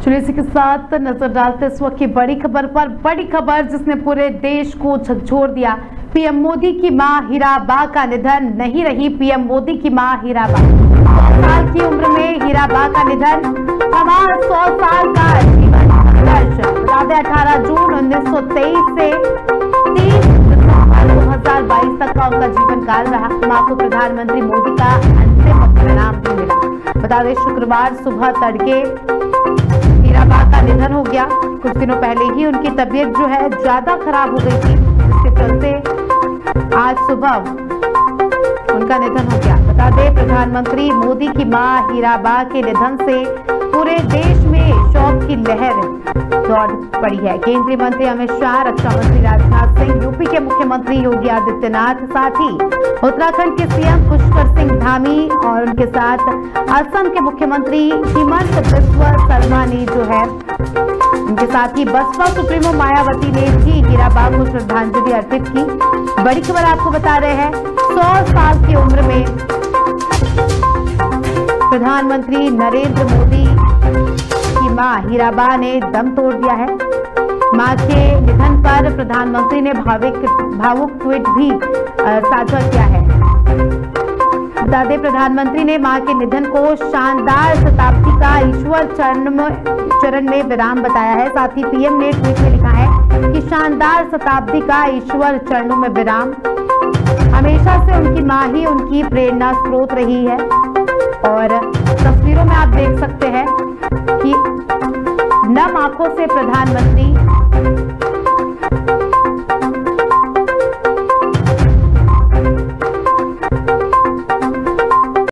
चलिए इसी के साथ नज़र डालते इस वक्त की बड़ी खबर पर, बड़ी खबर जिसने पूरे देश को झकझोर दिया। पीएम मोदी की माँ हीराबा का निधन, नहीं रही पीएम मोदी की माँ हीराबा। साल की उम्र में हीराबा का निधन हमारा सौ साल का जीवन अठारह जून 1923 से तीस दिसंबर 2022 तक का उनका जीवन काल रहा। माँ को प्रधानमंत्री मोदी का अंतिम परिणाम भी मिला। बता दें, शुक्रवार सुबह तड़के हीराबा का निधन हो गया। कुछ दिनों पहले ही उनकी तबीयत जो है ज़्यादा खराब हो गई थी। जिसके चलते आज सुबह उनका निधन हो गया। बता दें, प्रधानमंत्री मोदी की माँ हीराबा के निधन से पूरे देश में शोक की लहर दौड़ पड़ी है। केंद्रीय मंत्री अमित शाह रक्षा मंत्री राजनाथ सिंह, यूपी के मुख्यमंत्री योगी आदित्यनाथ, साथ ही उत्तराखंड के सीएम पुष्कर सिंह धामी और उनके साथ असम के मुख्यमंत्री हिमंत बिस्व शर्मा ने जो है, उनके साथ ही बसपा सुप्रीमो मायावती ने भी हीराबाग को श्रद्धांजलि अर्पित की। बड़ी खबर आपको बता रहे हैं सौ साल की उम्र में प्रधानमंत्री नरेंद्र मोदी की माँ हीराबा ने दम तोड़ दिया है। माँ के निधन पर प्रधानमंत्री ने भाविक, भावुक ट्वीट भी साझा किया है। बता दें प्रधानमंत्री ने माँ के निधन को शानदार शताब्दी का ईश्वर चरण चरण में विराम बताया है। साथ ही पीएम ने ट्वीट में लिखा है कि शानदार शताब्दी का ईश्वर चरणों में विराम। उनकी माँ ही उनकी प्रेरणा स्रोत रही है। और तस्वीरों में आप देख सकते हैं कि नम आँखों से प्रधानमंत्री